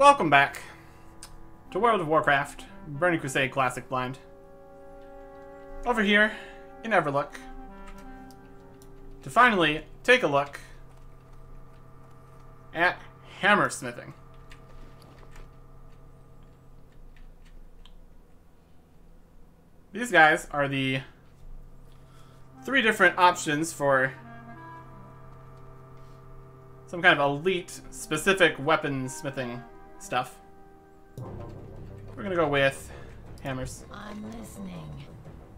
welcome back to World of Warcraft, Burning Crusade Classic Blind. Over here in Everlook, to finally take a look at hammersmithing. These guys are the three different options for some kind of elite specific weapon smithing stuff. We're gonna go with hammers. I'm listening.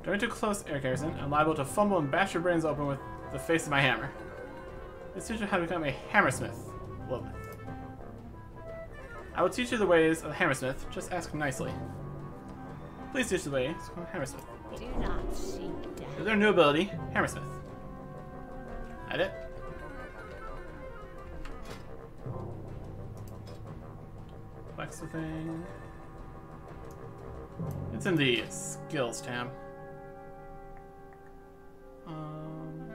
During too close, Eric Harrison, I'm liable to fumble and bash your brains open with the face of my hammer. This teaches you how to become a hammersmith. Lilith. I will teach you the ways of the hammersmith, just ask nicely. Please teach the ways of hammersmith. Do not seek death. With their new ability, hammersmith. That it? Blacksmithing. It's in the skills tab. Um,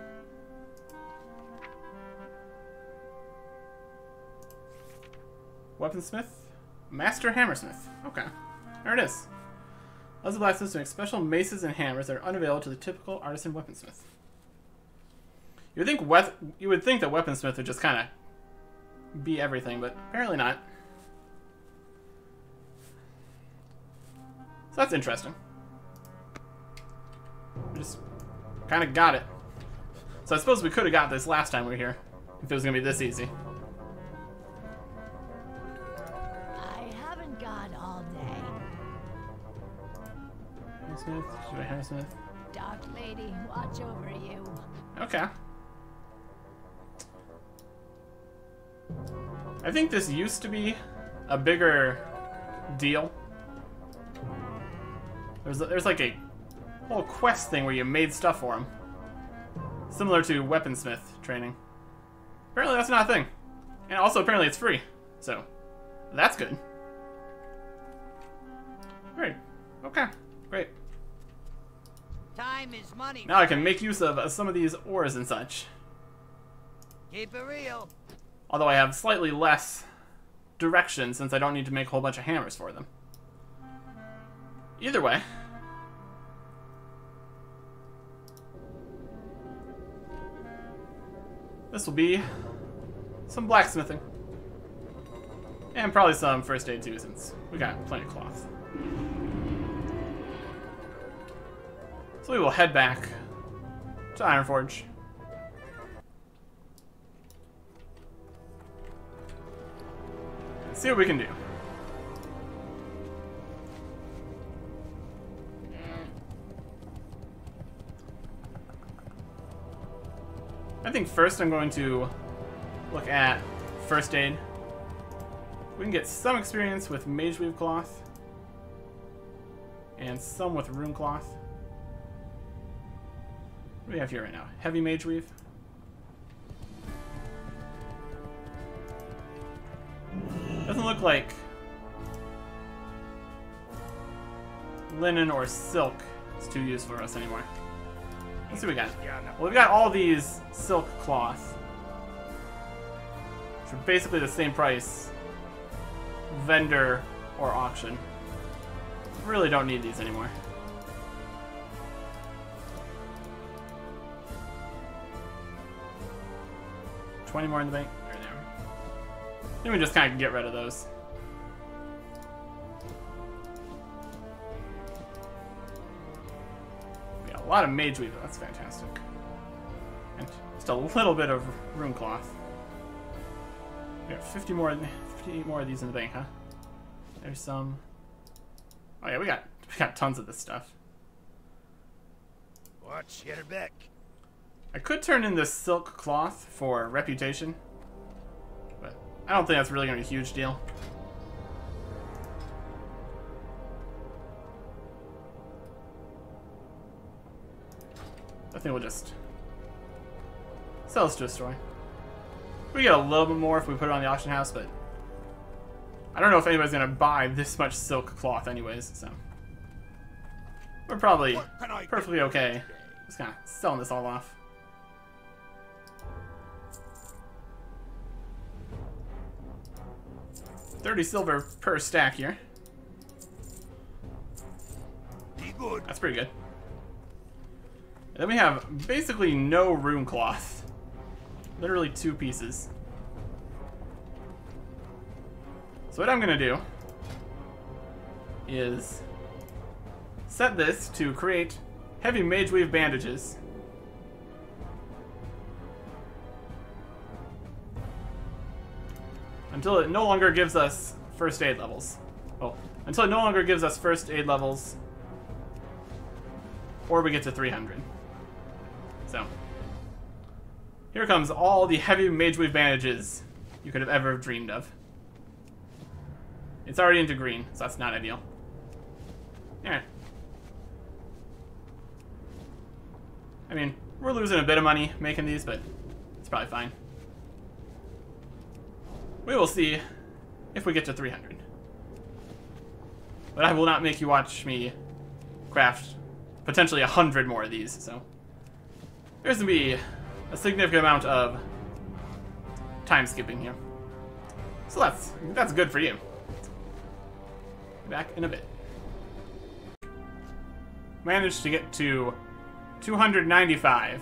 weaponsmith? Master Hammersmith. Okay. There it is. The blacksmiths make special maces and hammers that are unavailable to the typical artisan weaponsmith. You would think you would think that weaponsmith would just kind of be everything, but apparently not. So that's interesting. We just kind of got it. So I suppose we could have got this last time we were here, if it was gonna be this easy. I haven't got all day. Hammersmith, should I Hammersmith? Dark Lady, watch over you. Okay. I think this used to be a bigger deal. There's there's like a whole quest thing where you made stuff for him, similar to weaponsmith training. Apparently that's not a thing, and also apparently it's free, so that's good. Great. Okay. Great. Time is money. Now I can make use of uh, some of these ores and such. Keep it real. Although I have slightly less direction since I don't need to make a whole bunch of hammers for them. Either way. This will be some blacksmithing. And probably some first aid too, since we got plenty of cloth. So we will head back to Ironforge. See what we can do. Think first I'm going to look at first aid. We can get some experience with Mage Weave Cloth. And some with Rune Cloth. What do we have here right now? Heavy Mage Weave. Doesn't look like linen or silk is too useful for us anymore. Let's see what we got. Well, we've got all these silk cloth. Are basically the same price. Vendor or auction. Really don't need these anymore. Twenty more in the bank. There they. Then we just kind of get rid of those. A lot of mage weave. That's fantastic. And just a little bit of rune cloth. We got 50 more, 58 more of these in the bank, huh? There's some. Oh yeah, we got we got tons of this stuff. Watch, get her back. I could turn in this silk cloth for reputation, but I don't think that's really gonna be a huge deal. I think we'll just sell this to a store. We get a little bit more if we put it on the auction house, but I don't know if anybody's gonna buy this much silk cloth anyways, so we're probably What can I do perfectly okay. Just kind of selling this all off. 30 silver per stack here. Be good. That's pretty good. And then we have basically no rune cloth. Literally two pieces. So what I'm gonna do is set this to create heavy mage weave bandages. Until it no longer gives us first aid levels. Oh, until it no longer gives us first aid levels or we get to 300. So, here comes all the heavy mage weave bandages you could have ever dreamed of. It's already into green, so that's not ideal. Alright. I mean, we're losing a bit of money making these, but it's probably fine. We will see if we get to 300. But I will not make you watch me craft potentially a hundred more of these, so there's gonna be a significant amount of time skipping here. So that's that's good for you. Back in a bit. Managed to get to 295.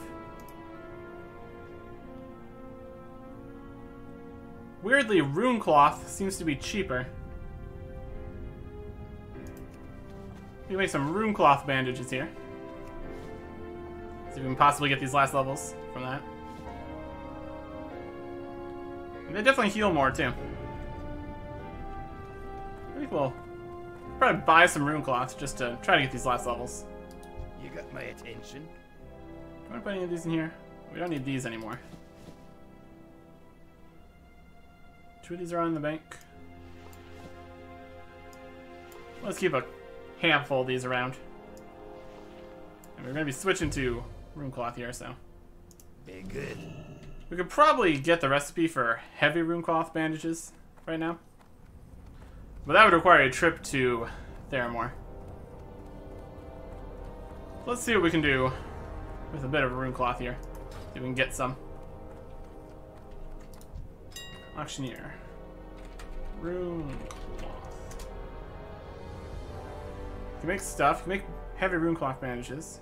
Weirdly, rune cloth seems to be cheaper. We make some rune cloth bandages here. See if we can possibly get these last levels from that. And they definitely heal more too. I think we'll probably buy some rune cloths just to try to get these last levels. You got my attention. Do want to put any of these in here? We don't need these anymore. Two of these are on the bank. Let's keep a handful of these around. And we're going to be switching to rune cloth here, so. Be good. We could probably get the recipe for heavy rune cloth bandages right now. But that would require a trip to Theramore. Let's see what we can do with a bit of rune cloth here. See if we can get some. Auctioneer. Rune cloth. You can make stuff. You can make heavy rune cloth bandages.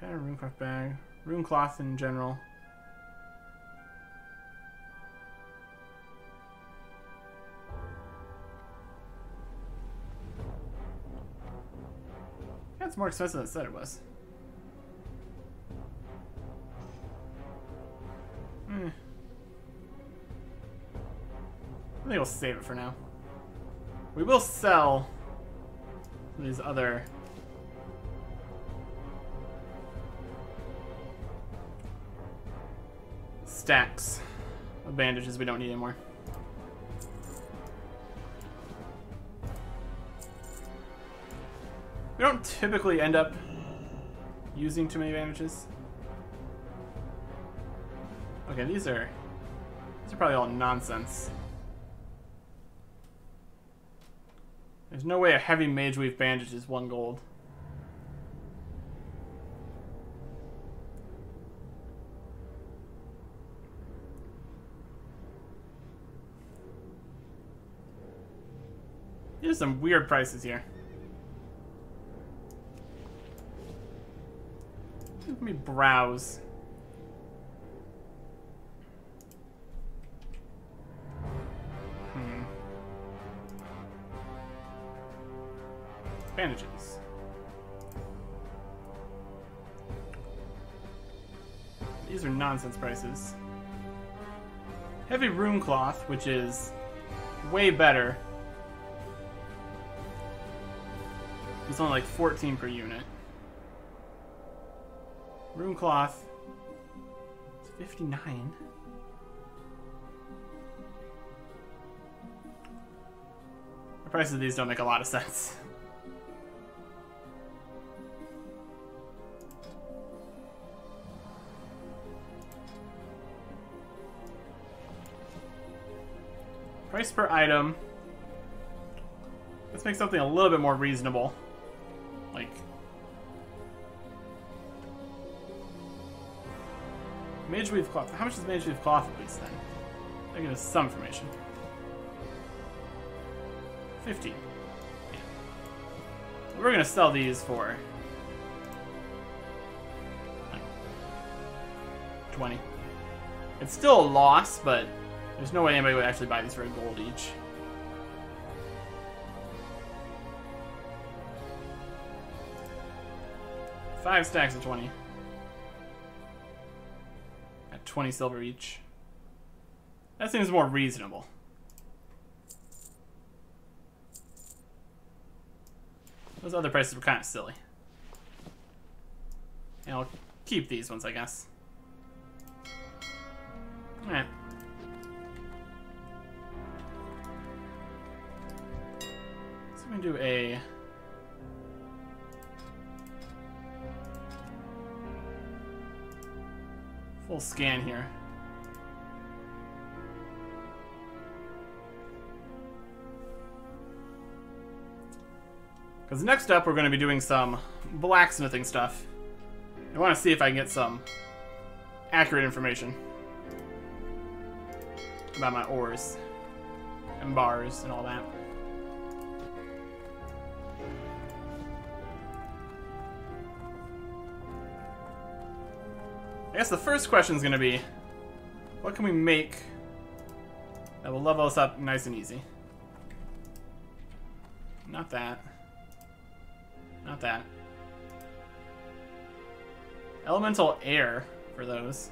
Pattern rune cloth bag. Rune cloth in general. That's more expensive than I said it was. Hmm. I think we'll save it for now. We will sell these other stacks of bandages we don't need anymore. We don't typically end up using too many bandages. Okay, these are these are probably all nonsense. There's no way a heavy mage weave bandage is one gold. There's some weird prices here. Let me browse. Hmm. Bandages. These are nonsense prices. Heavy rune cloth, which is way better. It's only like 14 per unit. Rune cloth. It's 59. The prices of these don't make a lot of sense. Price per item. Let's make something a little bit more reasonable. Mage Weave Cloth. How much is Mage Weave Cloth at least then? That give us some information. 50. Yeah. We're gonna sell these for 20. It's still a loss, but there's no way anybody would actually buy these for a gold each. Five stacks of 20. At 20 silver each. That seems more reasonable. Those other prices were kind of silly. And I'll keep these ones, I guess. Alright. So I'm gonna do a scan here. Because next up, we're going to be doing some blacksmithing stuff. I want to see if I can get some accurate information about my ores and bars and all that. I guess the first question is going to be, what can we make that will level us up nice and easy? Not that. Not that. Elemental air for those.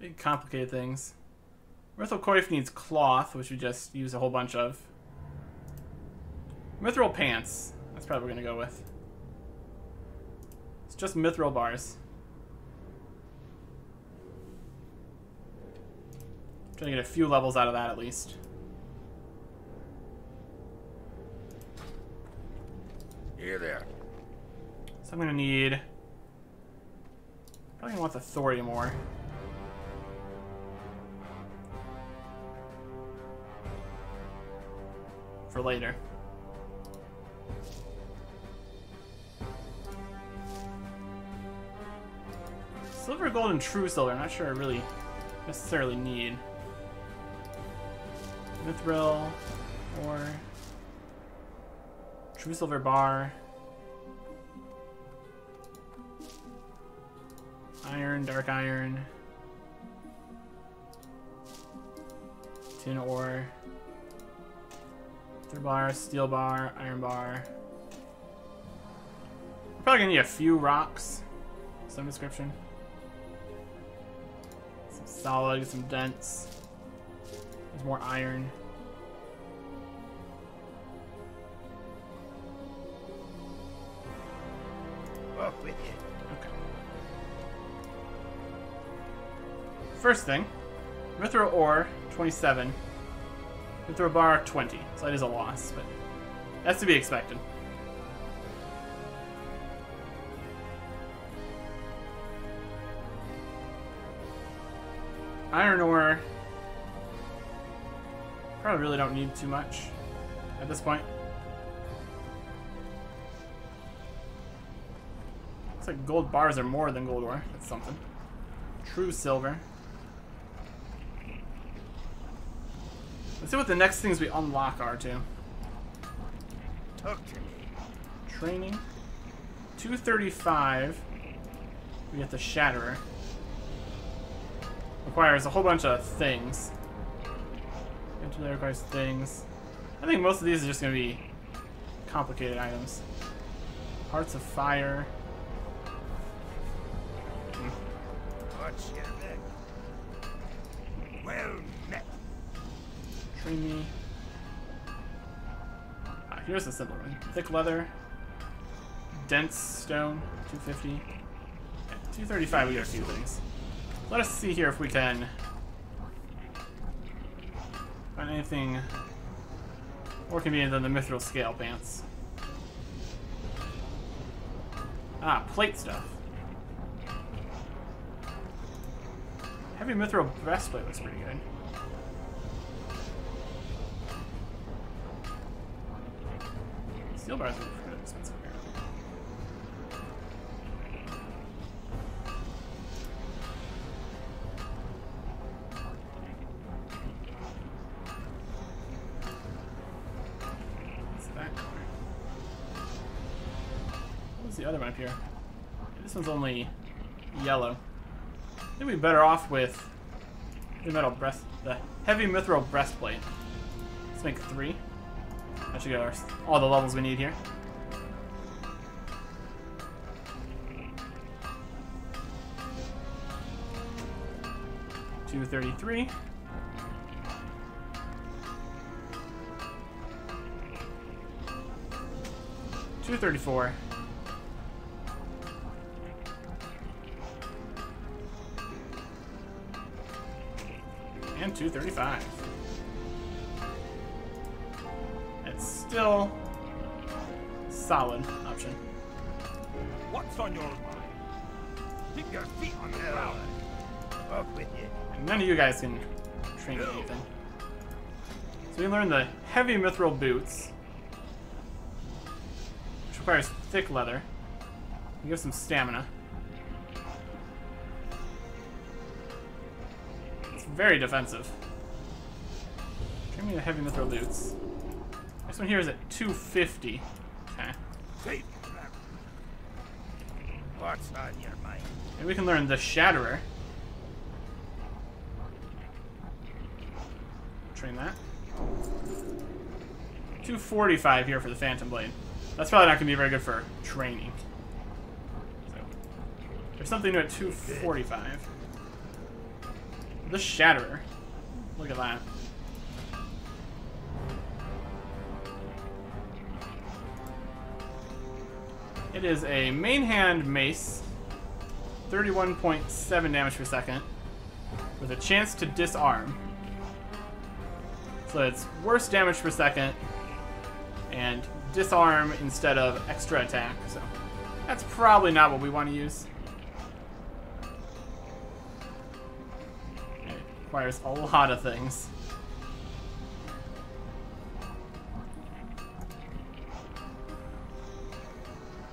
Big complicated things. Mithril coif needs cloth, which we just use a whole bunch of. Mithril pants. That's probably what we're gonna go with. Just mithril bars. I'm Trying to get a few levels out of that at least. Here there. So I'm gonna need. Probably want the thorium ore. For later. Silver, gold, and true silver. I'm not sure I really necessarily need. Mithril, or true silver bar. Iron, dark iron. Tin ore. Three bar, steel bar, iron bar. Probably gonna need a few rocks. Some description. Solid, some dents. There's more iron. With you. Okay. First thing, Mithril ore, 27. Mithril bar, 20. So that is a loss, but that's to be expected. Iron ore. Probably really don't need too much at this point. Looks like gold bars are more than gold ore. That's something. True silver. Let's see what the next things we unlock are too. Talk to me. Training. 235. We get the Shatterer. Requires a whole bunch of things. Eventually requires things. I think most of these are just going to be complicated items. Hearts of Fire. Watch your back. Well met. Me. Ah, here's the simple one. Thick leather. Dense stone. 250. Yeah, 235 we get a few things. Let us see here if we can find anything more convenient than the mithril scale pants. Ah, plate stuff. Heavy mithril breastplate looks pretty good. Steel bars here? This one's only yellow. I think we'd be better off with the metal breast, the heavy mithril breastplate. Let's make three. That should get our, all the levels we need here. Two thirty-three. Two thirty-four. And two thirty-five. It's still solid option. What's on your mind? Keep your feet on the ground. Uh, up with you. And none of you guys can train me anything. So we learn the heavy mithril boots, which requires thick leather. You have some stamina. Very defensive. Train me the heavy mithril boots. This one here is at 250. Okay. What's on your mind? And we can learn the Shatterer. Train that. 245 here for the Phantom Blade. That's probably not going to be very good for training. So, there's something new at 245. The Shatterer. Look at that. It is a main hand mace 31.7 damage per second with a chance to disarm. So it's worse damage per second and disarm instead of extra attack. So that's probably not what we want to use. Requires a lot of things.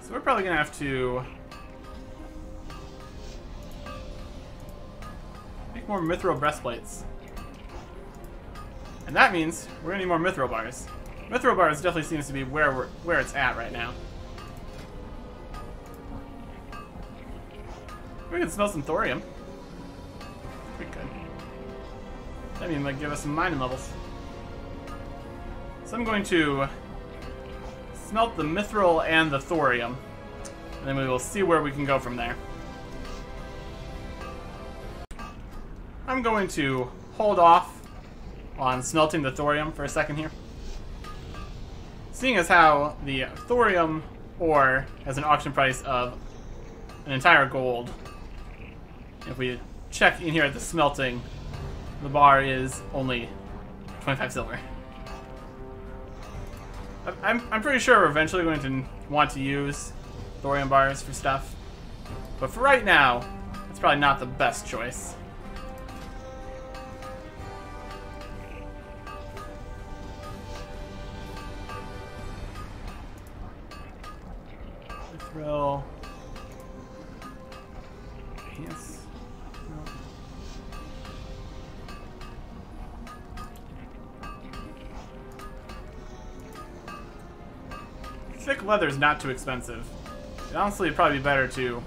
So we're probably gonna have to make more mithril breastplates. And that means we're gonna need more mithril bars. Mithril bars definitely seems to be where we're where it's at right now. We can smell some thorium. That means might give us some mining levels. So I'm going to smelt the mithril and the thorium. And then we will see where we can go from there. I'm going to hold off on smelting the thorium for a second here. Seeing as how the thorium ore has an auction price of an entire gold, if we check in here at the smelting, the bar is only 25 silver. I'm, I'm pretty sure we're eventually going to want to use thorium bars for stuff. But for right now, it's probably not the best choice. Thrill. Thick leather is not too expensive. Honestly, it'd probably be better to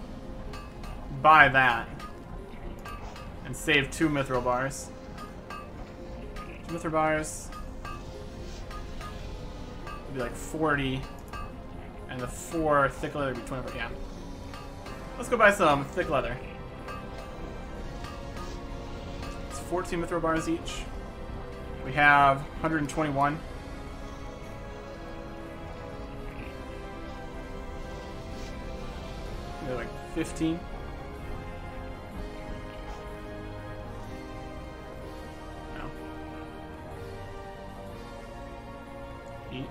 buy that and save two mithril bars. Two mithril bars would be like 40, and the four thick leather would be 25. Yeah. Let's go buy some thick leather. It's 14 mithril bars each. We have 121. 15. No. Eight.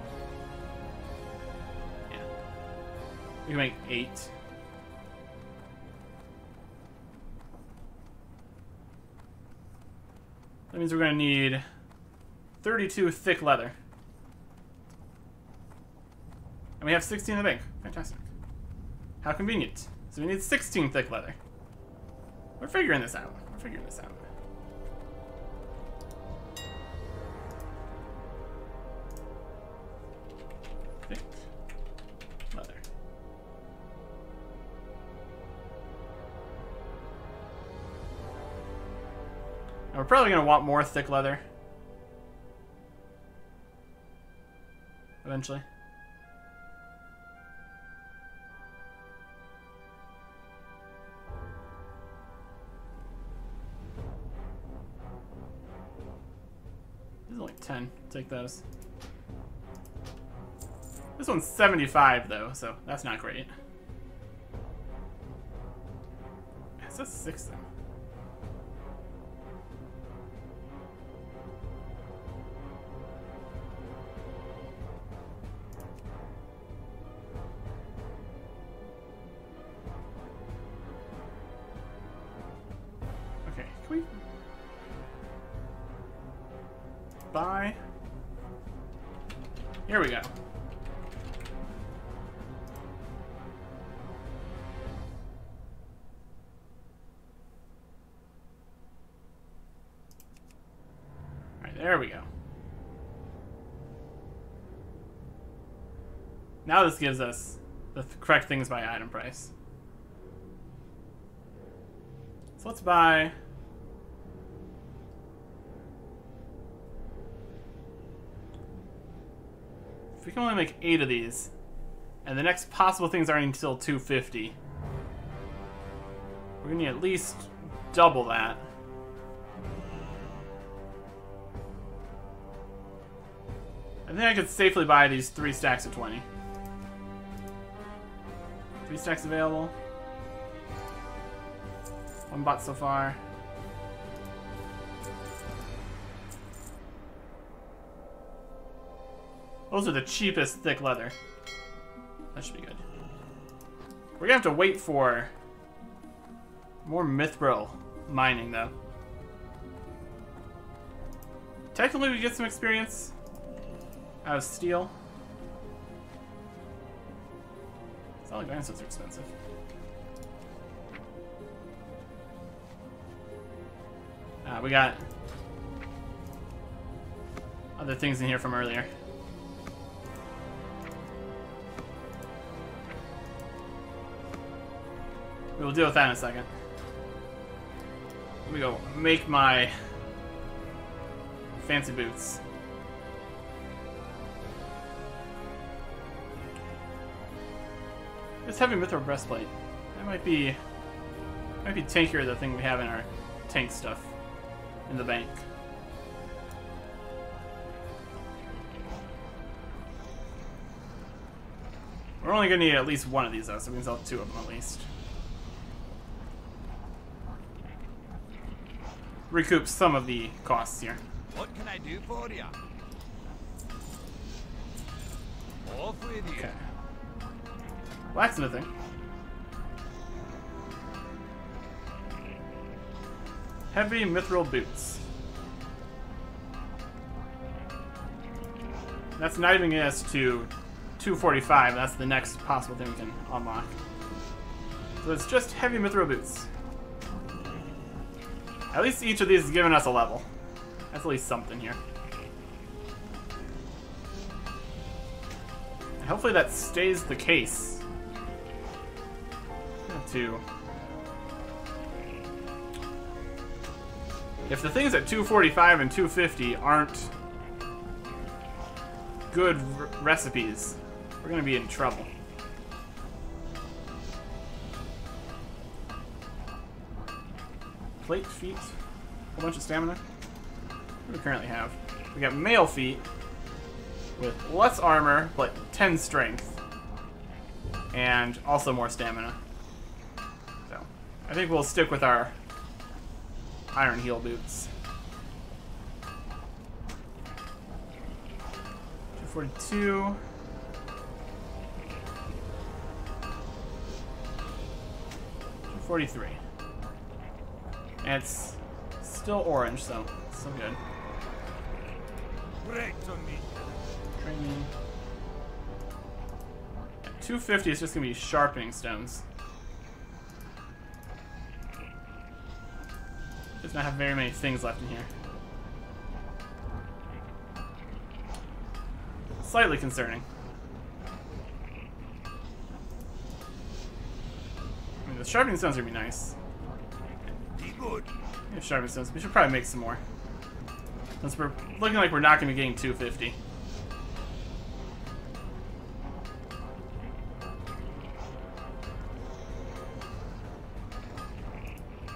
Yeah. We can make eight. That means we're going to need 32 thick leather. And we have 16 in the bank. Fantastic. How convenient. So we need 16 thick leather. We're figuring this out. We're figuring this out. Thick leather. Now we're probably going to want more thick leather. Eventually. Take those. This one's 75 though, so that's not great. It says 6 though. Now this gives us the correct things by item price. So let's buy. If we can only make eight of these, and the next possible things aren't until 250, we're gonna need at least double that. I think I could safely buy these three stacks of 20. Stacks available. One bought so far. Those are the cheapest thick leather. That should be good. We're gonna have to wait for more mithril mining, though. Technically, we get some experience out of steel. Solid grindstones are expensive. Uh, we got other things in here from earlier. We will deal with that in a second. Let me go make my fancy boots. This heavy mithril breastplate. That might be might be tankier the thing we have in our tank stuff in the bank. We're only gonna need at least one of these though, so we can sell two of them at least. Recoup some of the costs here. What can I do for you? Off with you. Okay. Blacksmithing. Heavy mithril boots. That's not even getting us to 245. That's the next possible thing we can unlock. So it's just heavy mithril boots. At least each of these is giving us a level. That's at least something here. Hopefully that stays the case. To if the things at 245 and 250 aren't good recipes, we're gonna be in trouble. Plate, feet, a bunch of stamina. What do we currently have? We got mail feet with less armor, but 10 strength. And also more stamina. I think we'll stick with our iron heel boots. 242. Forty-three, and it's still orange, so still good. Great on me. Training. 250 is just gonna be sharpening stones. Does not have very many things left in here. Slightly concerning. I mean, the sharpening stones gonna be nice. Be good. Yeah, sharpening stones. We should probably make some more. Since we're looking like we're not going to be getting 250.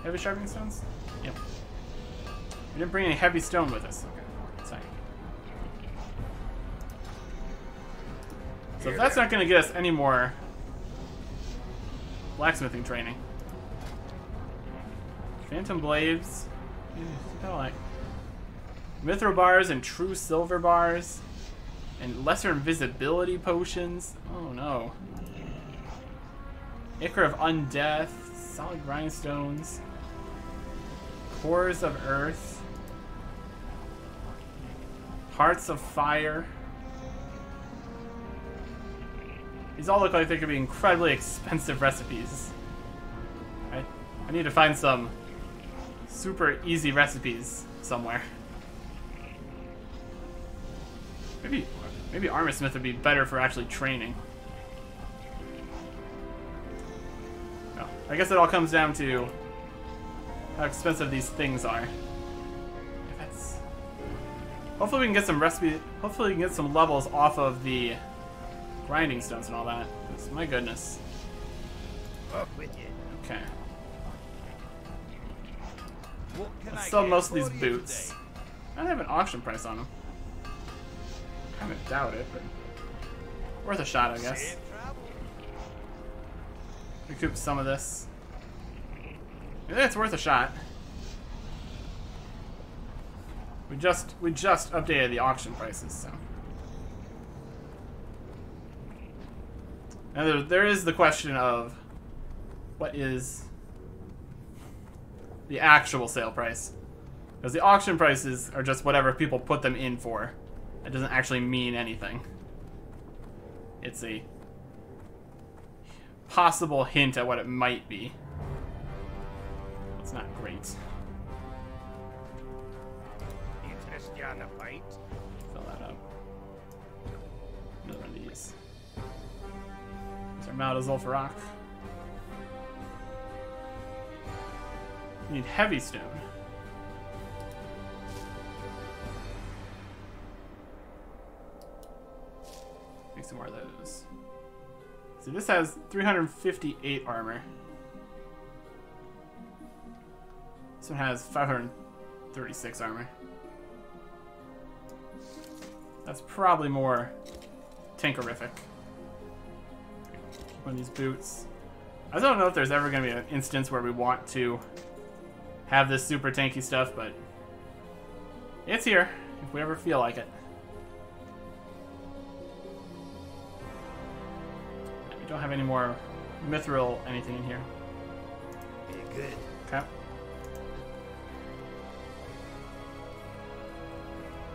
Heavy sharpening stones? We didn't bring any heavy stone with us. Okay, that's fine. So if that's not going to get us any more blacksmithing training. Phantom blades. Yeah, I like mithril bars and true silver bars, and lesser invisibility potions. Oh no. Ichor of undeath, solid grindstones, cores of earth, hearts of fire. These all look like they could be incredibly expensive recipes. I, I need to find some super easy recipes somewhere. Maybe, maybe armor smith would be better for actually training. I guess it all comes down to how expensive these things are. Hopefully we can get some recipe. Hopefully we can get some levels off of the grinding stones and all that. my goodness. Up with you. Okay. What can I sell most of these boots. today? I don't have an auction price on them. Kind of doubt it, but worth a shot, I guess. Recoup some of this. I think it's worth a shot. We just we just updated the auction prices, so. Now there, there is the question of what is the actual sale price. Because the auction prices are just whatever people put them in for. It doesn't actually mean anything. It's a possible hint at what it might be. It's not great. There's our Malda Zul'Farrak. We need heavy stone. Make some more of those. So this has 358 armor. This one has 536 armor. That's probably more tankerific. One of these boots. I don't know if there's ever going to be an instance where we want to have this super tanky stuff, but it's here if we ever feel like it. We don't have any more mithril anything in here. Be good. Okay.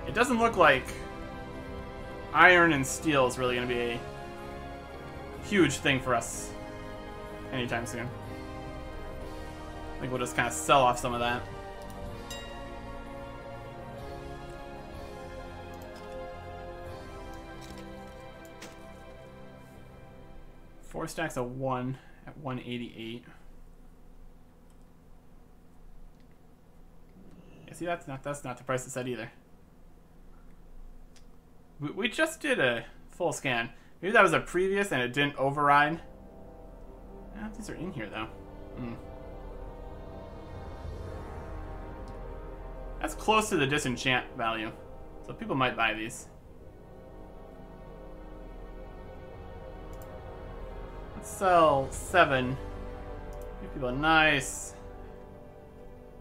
It doesn't look like iron and steel is really going to be a huge thing for us anytime soon. I think we'll just kind of sell off some of that. Four stacks of one at 188. Yeah, see, that's not that's not the price it said either. We, we just did a full scan. Maybe that was a previous and it didn't override. These are in here though. Hmm. That's close to the disenchant value, so people might buy these. Let's sell seven. Give people a nice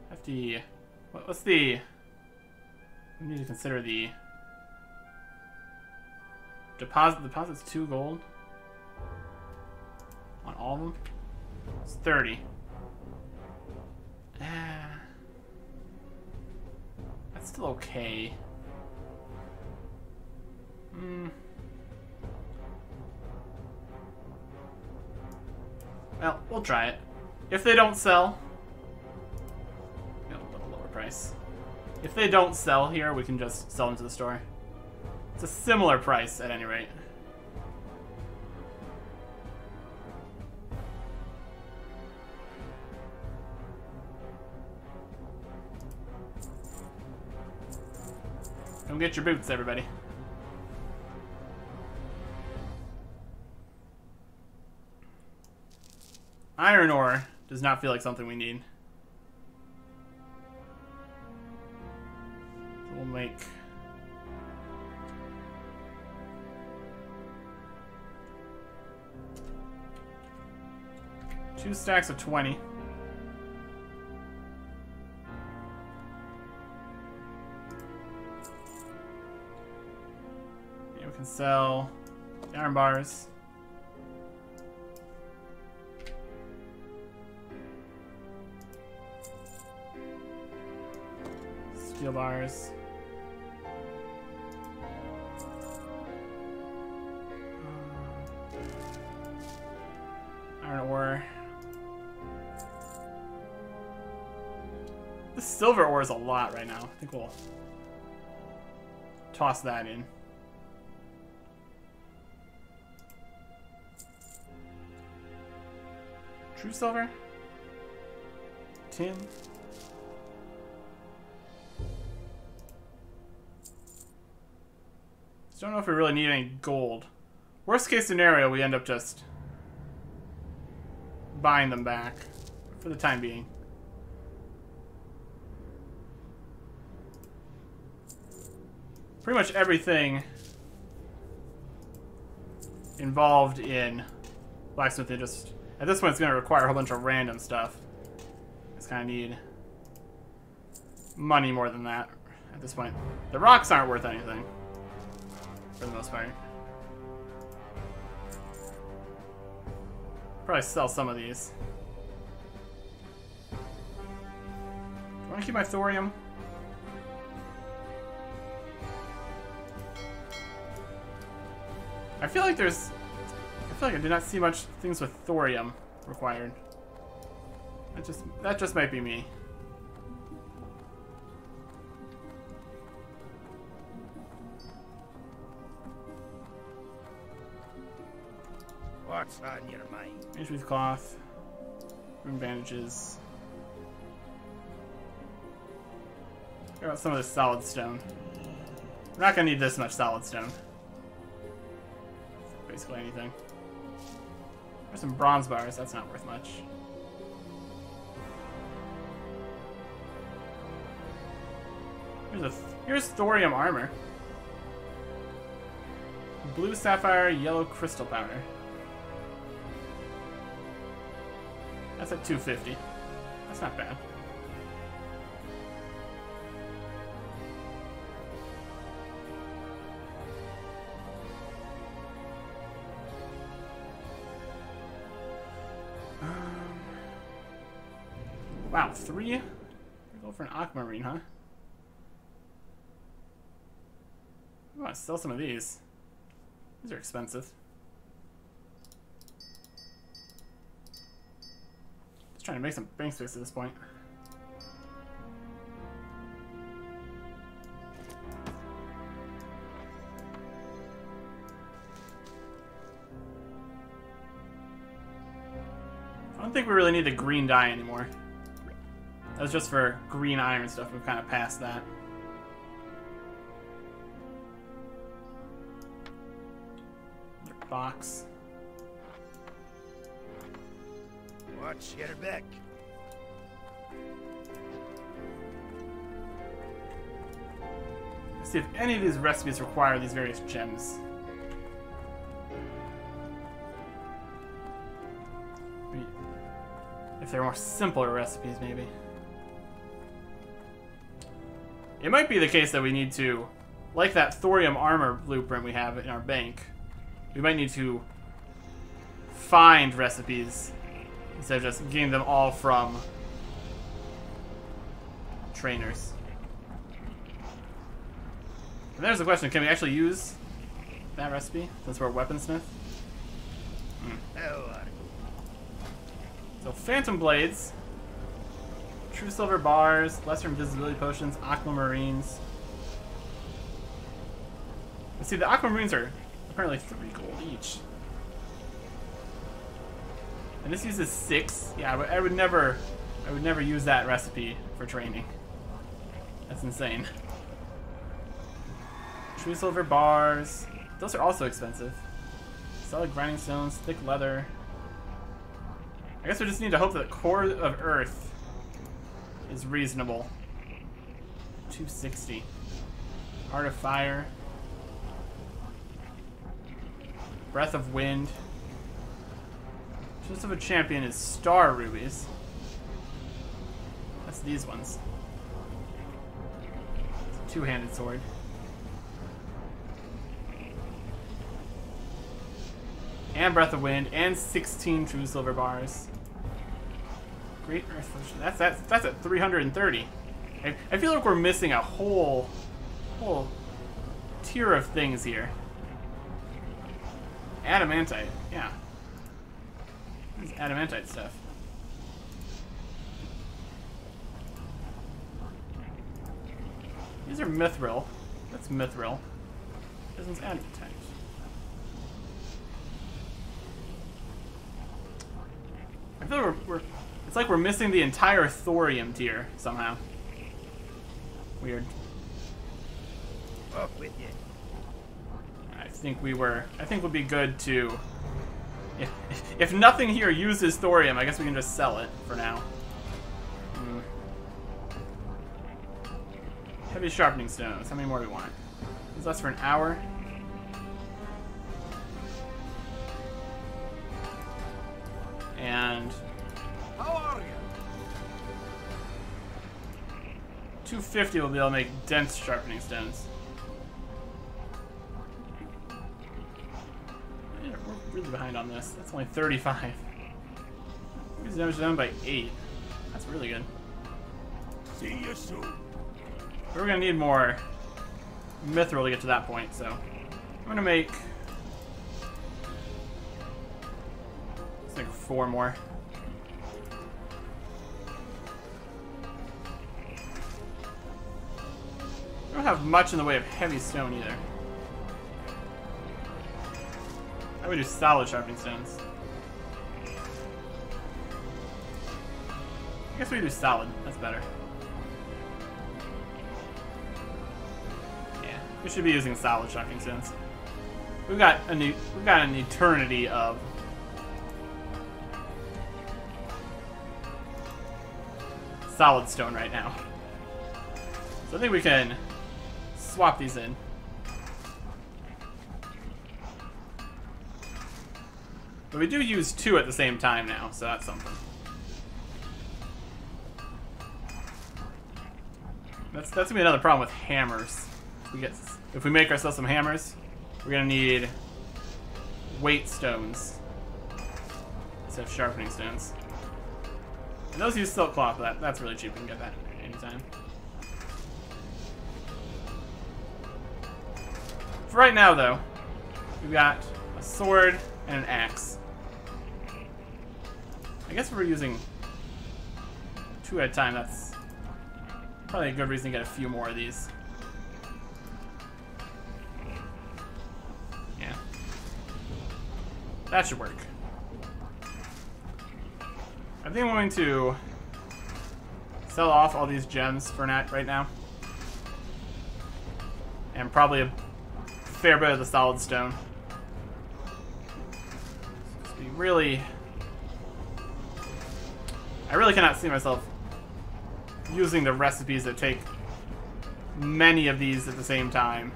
hefty. What, what's the? We need to consider the deposit. Deposit's two gold on all of them. It's thirty. Ah, that's still okay. Hmm. Well, we'll try it. If they don't sell, a lower price. If they don't sell here, we can just sell them to the store. It's a similar price, at any rate. Come get your boots, everybody. Iron ore does not feel like something we need. Two stacks of 20. Yeah, we can sell iron bars. Steel bars. Silver ore is a lot right now. I think we'll toss that in. True silver? Tin? Just don't know if we really need any gold. Worst case scenario, we end up just buying them back for the time being. Pretty much everything involved in blacksmithing just at this point it's going to require a whole bunch of random stuff. it's kind of need money more than that at this point. The rocks aren't worth anything for the most part. Probably sell some of these. Do I want to keep my thorium? I feel like there's... I feel like I did not see much things with thorium required. That just, that just might be me. What's on your mind? Injuries cloth. Room bandages. What about some of this solid stone? We're not gonna need this much solid stone. Basically anything. There's some bronze bars, that's not worth much. Here's a th here's thorium armor. Blue sapphire, yellow crystal powder. That's at 250. That's not bad. Three? Go for an aquamarine, huh? I want to sell some of these. These are expensive. Just trying to make some bank space at this point. I don't think we really need the green dye anymore. That was just for green iron stuff. We've kind of passed that. Box. Watch your back. Let's see if any of these recipes require these various gems. If they're more simpler recipes, maybe. It might be the case that we need to, like that thorium armor blueprint we have in our bank, we might need to find recipes instead of just getting them all from trainers. And there's the question, can we actually use that recipe since we're a weaponsmith? You? So Phantom Blades, True Silver Bars, Lesser Invisibility Potions, Aquamarines. Let's see, the Aquamarines are apparently three gold each. And this uses six. Yeah, I would, never, I would never use that recipe for training. That's insane. True silver bars. Those are also expensive. Solid grinding stones, thick leather. I guess we just need to hope that the core of earth is reasonable. 260. Heart of fire. Breath of wind. Choice of a champion is star rubies. That's these ones. Two-handed sword. And Breath of Wind, and 16 True Silver Bars. Great Earth Potion. That's, that's, that's at 330. I, I feel like we're missing a whole, whole tier of things here. Adamantite, yeah. This adamantite stuff. These are mithril. That's mithril. This one's adamantite. I feel like we're, we're it's like we're missing the entire thorium tier somehow. Weird. Up with you. I think we were. I think we'd be good to. If, if nothing here uses thorium, I guess we can just sell it for now. Hmm. Heavy sharpening stones. How many more do we want? This lasts for an hour. And 250 will be able to make dense sharpening stones. Yeah, we're really behind on this. That's only 35. Increase damage down by 8. That's really good. See you soon. We're gonna need more mithril to get to that point, so I'm gonna make let's make four more. Don't have much in the way of heavy stone either. I would do solid sharpening stones. I guess we do solid. That's better. Yeah, we should be using solid sharpening stones. We've got a new, we've got an eternity of solid stone right now. So I think we can swap these in. But we do use two at the same time now, so that's something. That's that's gonna be another problem with hammers. We get if we make ourselves some hammers, we're gonna need weight stones instead of sharpening stones. And those use silk cloth. That that's really cheap. We can get that anytime. For right now, though, we've got a sword and an axe. I guess we're using two at a time. That's probably a good reason to get a few more of these. Yeah. That should work. I think I'm going to sell off all these gems for right now. And probably a fair bit of the solid stone. Really... I really cannot see myself using the recipes that take many of these at the same time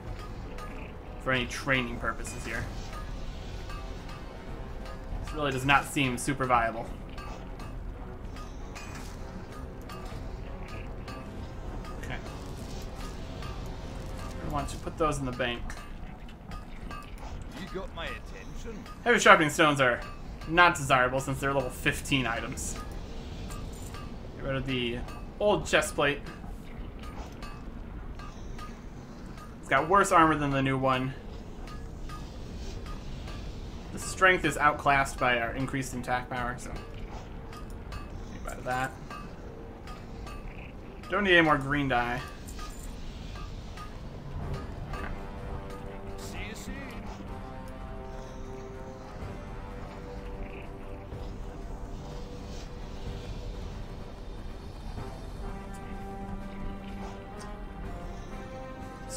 for any training purposes here. This really does not seem super viable. Okay. I want to put those in the bank. Got my attention. Heavy sharpening stones are not desirable since they're level 15 items. Get rid of the old chest plate. It's got worse armor than the new one. The strength is outclassed by our increased attack power, so get rid of that. Don't need any more green dye.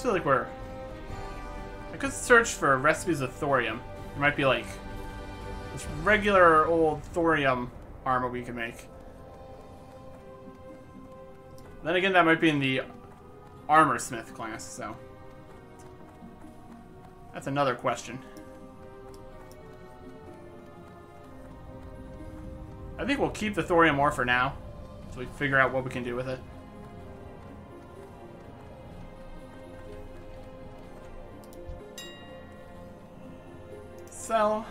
Feel like we're I could search for recipes of thorium. There might be like this regular old thorium armor we can make. Then again, that might be in the armor smith class, so that's another question. I think we'll keep the thorium ore for now, so we figure out what we can do with it. Sell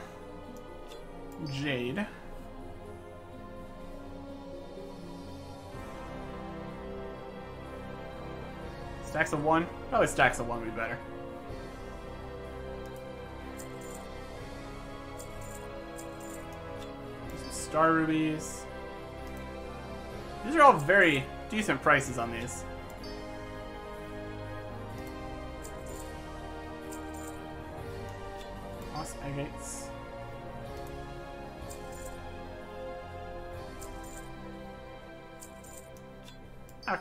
jade. Stacks of one? Probably stacks of one would be better. Star rubies. These are all very decent prices on these.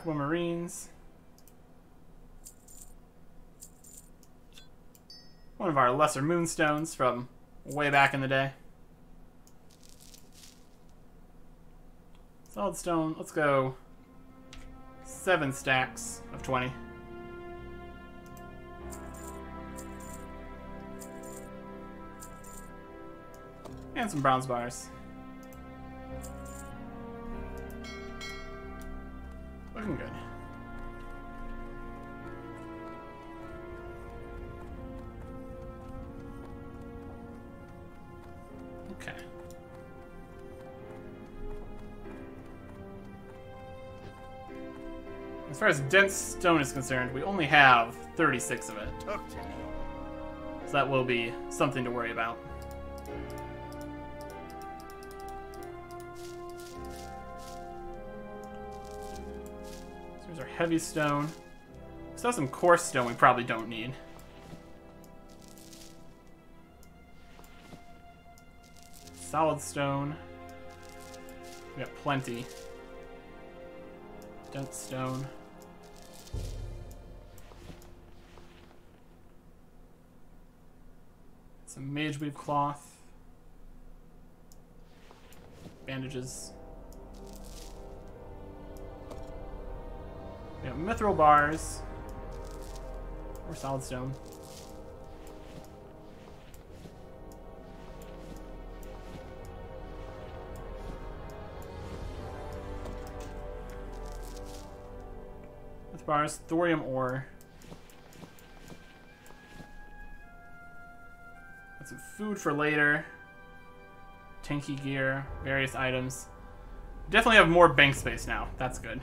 Aquamarines. One of our lesser moonstones from way back in the day. Solid stone, let's go seven stacks of 20. And some bronze bars. As dense stone is concerned, we only have 36 of it. Talk to me. So that will be something to worry about. So here's our heavy stone. Still have some coarse stone we probably don't need. Solid stone. We got plenty. Dense stone. Mage weave cloth. Bandages. We have mithril bars. Or solid stone. With bars, thorium ore. Food for later. Tanky gear, various items. Definitely have more bank space now. That's good.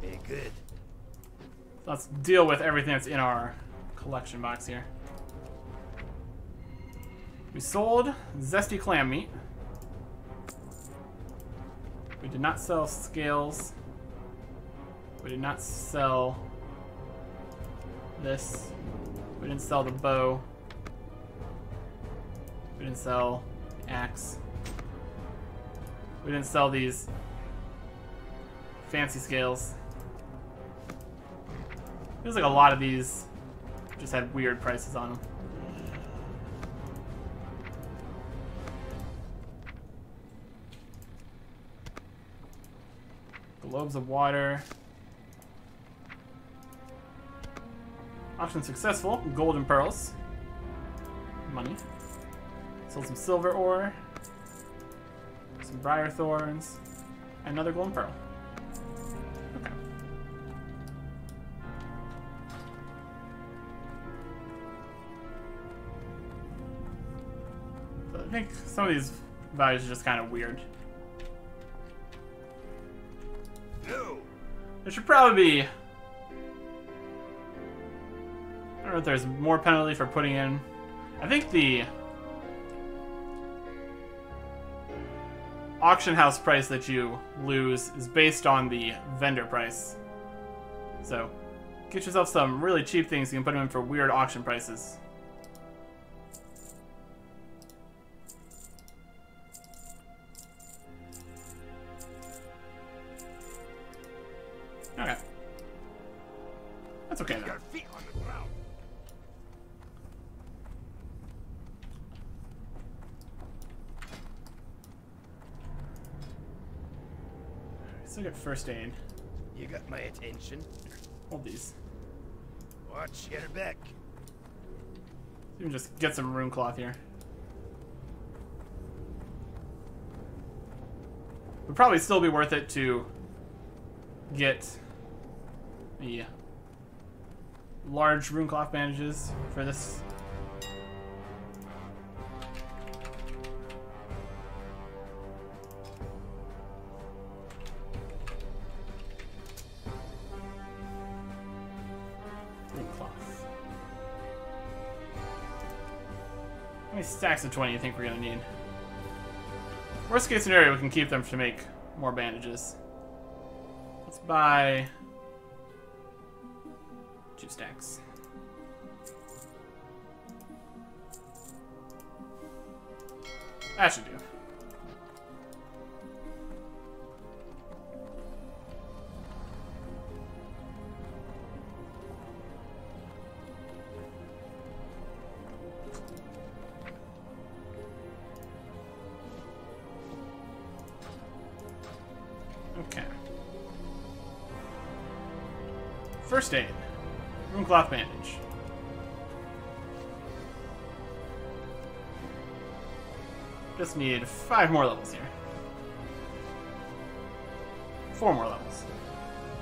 Very good. Let's deal with everything that's in our collection box here. We sold zesty clam meat. We did not sell scales. We did not sell this. We didn't sell the bow. We didn't sell axe. We didn't sell these fancy scales. Feels like a lot of these just had weird prices on them. Globes of water. Auction successful. Golden pearls. Money. Sold some silver ore. Some briar thorns. Another golden pearl. Okay. I think some of these values are just kind of weird. There should probably be. I don't know if there's more penalty for putting in. I think the auction house price that you lose is based on the vendor price. So, get yourself some really cheap things. You can put them in for weird auction prices. First aid. You got my attention. Hold these. Watch your back. Even just get some rune cloth here. Would probably still be worth it to get the large rune cloth bandages for this. Stacks of 20 do you think we're gonna need? Worst case scenario, we can keep them to make more bandages. Let's buy two stacks. That should do. Cloth bandage. Just need five more levels here. Four more levels.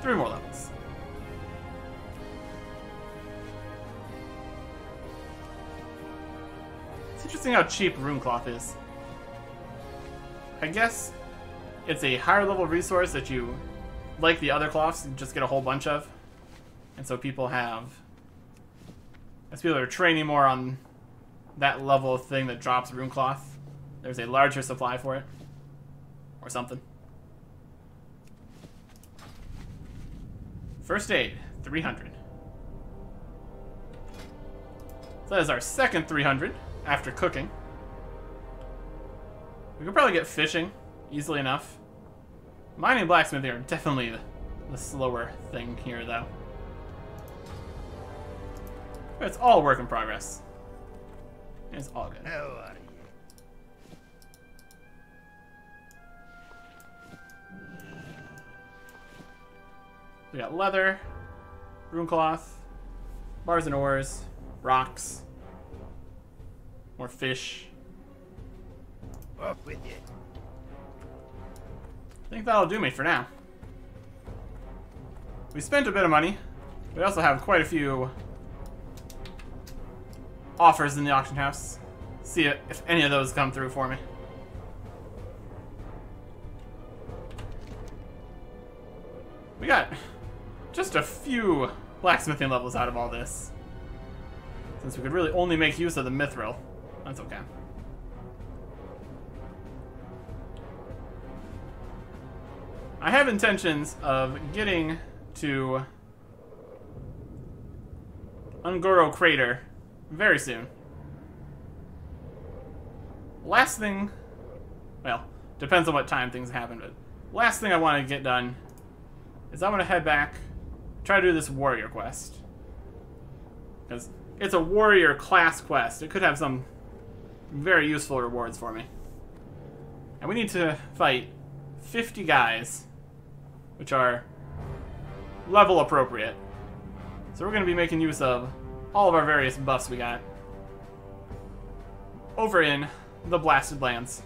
Three more levels. It's interesting how cheap rune cloth is. I guess it's a higher level resource that you, like the other cloths, just get a whole bunch of. And so people have, as people are training more on that level of thing that drops rune cloth, there's a larger supply for it. Or something. First aid, 300. So that is our second 300 after cooking. We could probably get fishing easily enough. Mining blacksmithing are definitely the slower thing here, though. It's all work in progress. It's all good. How are you? We got leather, rune cloth, bars and ores, rocks, more fish. Off with you. I think that'll do me for now. We spent a bit of money. We also have quite a few offers in the auction house. See if any of those come through for me. We got just a few blacksmithing levels out of all this. Since we could really only make use of the mithril. That's okay. I have intentions of getting to Un'Goro Crater very soon. Last thing, well, depends on what time things happen, but last thing I want to get done is I'm going to head back, try to do this warrior quest. Because it's a warrior class quest. It could have some very useful rewards for me. And we need to fight 50 guys, which are level appropriate. So we're going to be making use of all of our various buffs we got over in the Blasted Lands.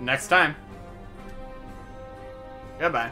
Next time. Goodbye.